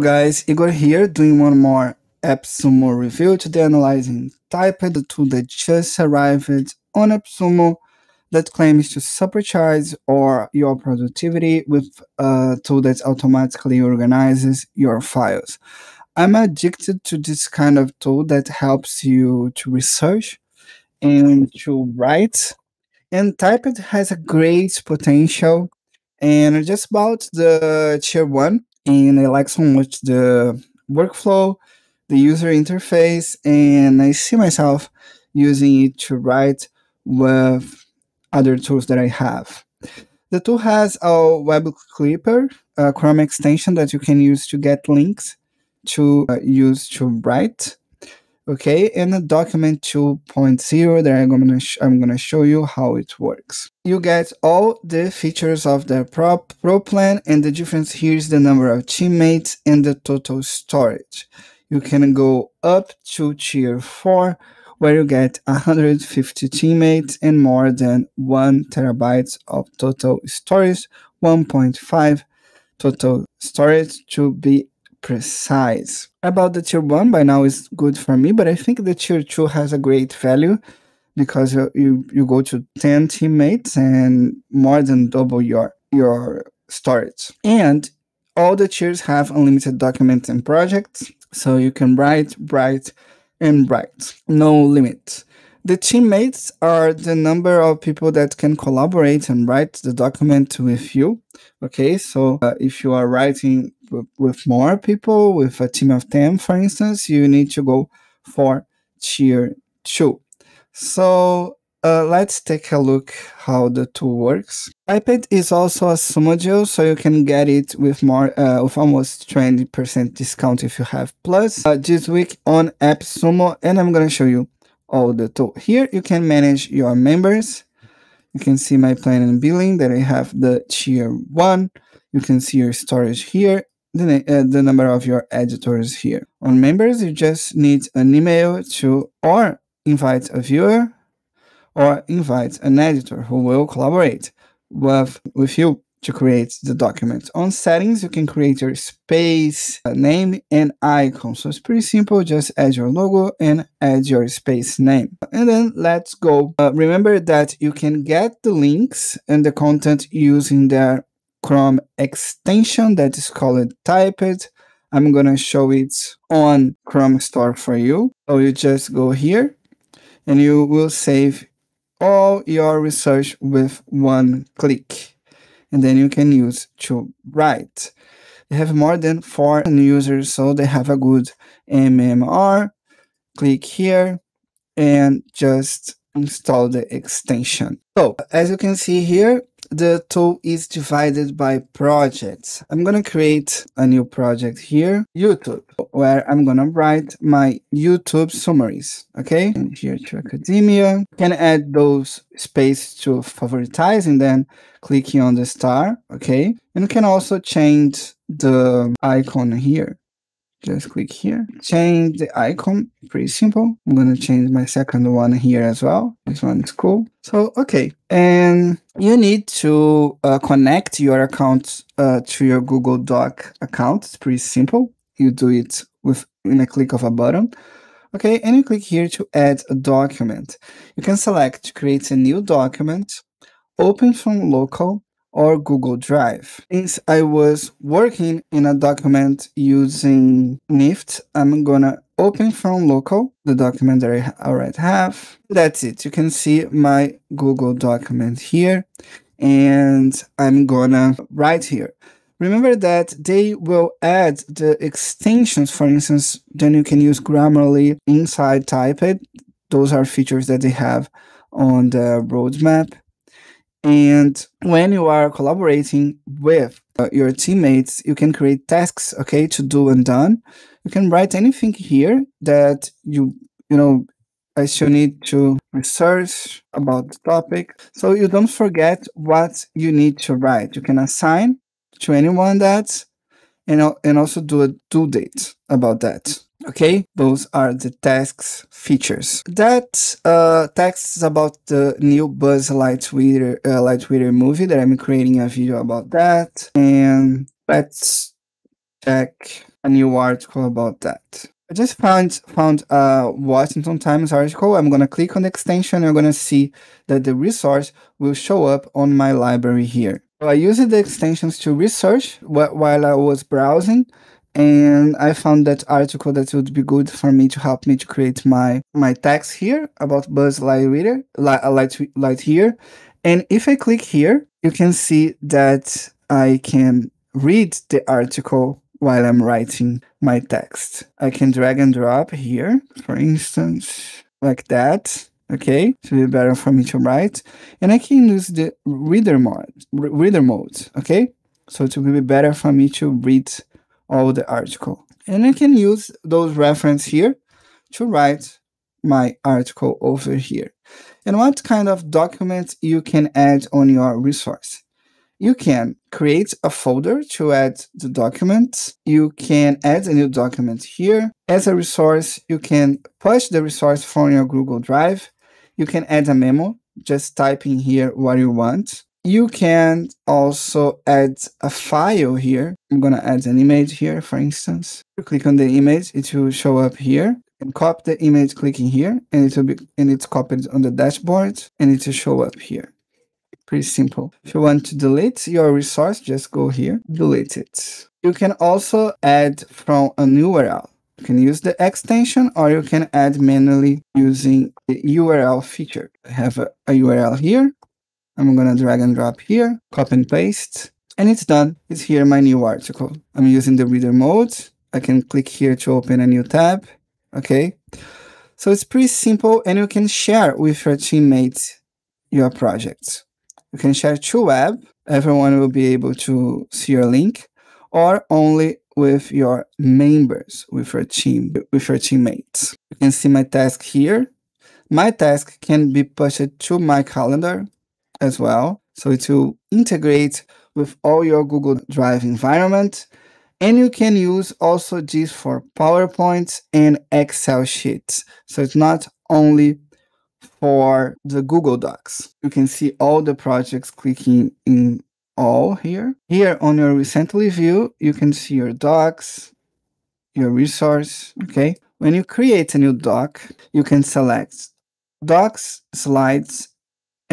Guys, Igor here doing one more AppSumo review. Today analyzing Typed, the tool that just arrived on AppSumo that claims to supercharge or your productivity with a tool that automatically organizes your files. I'm addicted to this kind of tool that helps you to research and to write. And Typed has a great potential and just about the tier one and I like so much the workflow, the user interface, and I see myself using it to write with other tools that I have. The tool has a web clipper, a Chrome extension that you can use to get links to uh, use to write okay and the document 2.0 that i'm gonna i'm gonna show you how it works. You get all the features of the pro pro plan and the difference here is the number of teammates and the total storage. You can go up to tier 4 where you get 150 teammates and more than 1 terabytes of total storage 1.5 total storage to be precise. About the tier 1, by now is good for me, but I think the tier 2 has a great value because you, you, you go to 10 teammates and more than double your, your storage. And all the tiers have unlimited documents and projects, so you can write, write, and write. No limit. The teammates are the number of people that can collaborate and write the document with you. Okay, so uh, if you are writing with more people, with a team of 10, for instance, you need to go for tier 2. So uh, let's take a look how the tool works. Typed is also a Sumo deal, so you can get it with more uh, with almost 20% discount if you have Plus uh, this week on AppSumo, and I'm gonna show you all the tool. Here you can manage your members. You can see my plan and billing that I have the tier 1. You can see your storage here, the, uh, the number of your editors here. On members, you just need an email to or invite a viewer or invite an editor who will collaborate with, with you to create the document. On settings, you can create your space uh, name and icon. So it's pretty simple. Just add your logo and add your space name. And then let's go. Uh, remember that you can get the links and the content using the Chrome extension that is called Typed. I'm going to show it on Chrome Store for you. So you just go here and you will save all your research with one click and then you can use to write. They have more than four users, so they have a good MMR. Click here and just install the extension. So as you can see here, the tool is divided by projects. I'm going to create a new project here, YouTube, where I'm going to write my YouTube summaries. Okay. And here to academia, can add those space to favoritize and then clicking on the star. Okay. And you can also change the icon here just click here. Change the icon pretty simple. I'm going to change my second one here as well. This one is cool. So okay. And you need to uh, connect your account uh, to your google doc account. It's pretty simple. You do it with in a click of a button. Okay and you click here to add a document. You can select to create a new document open from local or Google Drive. Since I was working in a document using NIFT, I'm gonna open from local, the document that I already have. That's it. You can see my Google document here and I'm gonna write here. Remember that they will add the extensions, for instance, then you can use Grammarly inside Typed. Those are features that they have on the roadmap. And when you are collaborating with uh, your teammates, you can create tasks, okay, to do and done. You can write anything here that you, you know, I still need to research about the topic. So you don't forget what you need to write. You can assign to anyone that and, and also do a due date about that. Okay, those are the tasks features. That uh, text is about the new Buzz Lightyear, uh, Lightyear movie that I'm creating a video about that. And let's check a new article about that. I just found found a Washington Times article. I'm gonna click on the extension. You're gonna see that the resource will show up on my library here. So I used the extensions to research while I was browsing, and I found that article that would be good for me to help me to create my my text here about Buzz Lightyear, light, uh, light, light here. And if I click here, you can see that I can read the article while I'm writing my text. I can drag and drop here, for instance, like that. Okay, to be better for me to write, and I can use the reader mode. Reader mode. Okay, so it to be better for me to read all the article, and I can use those reference here to write my article over here. And what kind of documents you can add on your resource? you can create a folder to add the documents. You can add a new document here. As a resource, you can push the resource from your Google Drive. You can add a memo, just type in here what you want. You can also add a file here. I'm gonna add an image here, for instance. You click on the image, it will show up here. And copy the image clicking here, and it will be and it's copied on the dashboard, and it will show up here. Pretty simple. If you want to delete your resource, just go here, delete it. You can also add from an URL. You can use the extension or you can add manually using the URL feature. I have a, a URL here. I'm gonna drag and drop here, copy and paste, and it's done. It's here my new article. I'm using the reader mode. I can click here to open a new tab. Okay. So it's pretty simple and you can share with your teammates your project. You can share to web. Everyone will be able to see your link or only with your members, with your team, with your teammates. You can see my task here. My task can be pushed to my calendar as well. So it will integrate with all your Google Drive environment. And you can use also this for PowerPoint and Excel sheets. So it's not only for the Google Docs. You can see all the projects clicking in all here. Here on your recently view, you can see your docs, your resource, okay? When you create a new doc, you can select docs, slides,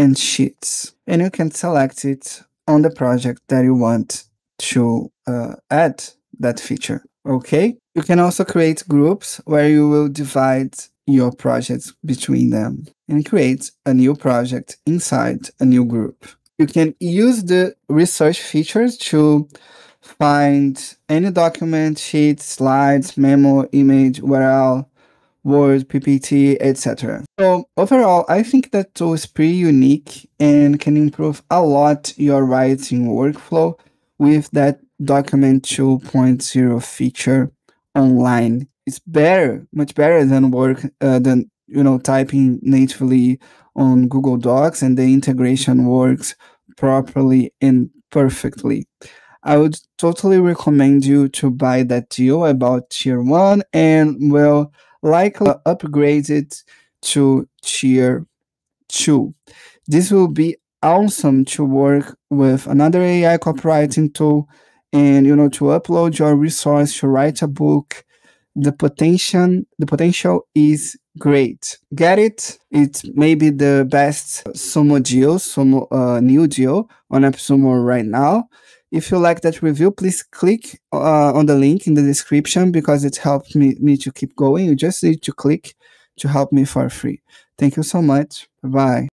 and sheets. And you can select it on the project that you want to uh, add that feature, okay? You can also create groups where you will divide your projects between them and create a new project inside a new group. You can use the research features to find any document, sheet, slides, memo, image, URL, Word, PPT, etc. So overall, I think that tool is pretty unique and can improve a lot your writing workflow with that document 2.0 feature online it's better, much better than work uh, than you know typing natively on Google Docs, and the integration works properly and perfectly. I would totally recommend you to buy that deal about tier one and will likely upgraded to tier two. This will be awesome to work with another AI copywriting tool and you know to upload your resource to write a book the potential the potential is great. Get it? It's maybe the best Sumo deal, Sumo uh, new deal on AppSumo right now. If you like that review, please click uh, on the link in the description because it helps me, me to keep going. You just need to click to help me for free. Thank you so much. Bye.